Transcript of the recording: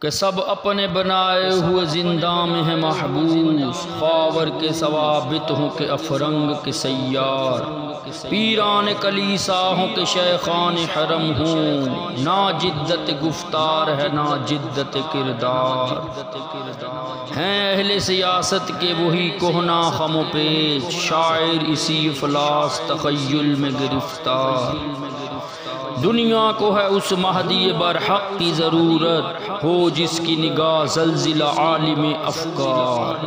کہ سب اپنے بنائے ہوئے زندہ میں ہیں محبوس خاور کے ثوابت ہوں کہ افرنگ کے سیار، پیران کلیسا ہوں کہ شیخان حرم ہوں۔ نا جدت گفتار ہے، نا جدت کردار۔ ہیں اہل سیاست کے وہی کوہنا خم و پیچ، شاعر اسی افلاس تخیل میں گرفتار۔ دنیا کو ہے اس مہدی برحق کی ضرورت، ہو ہو جس کی نگاہ زلزلہ عالم افکار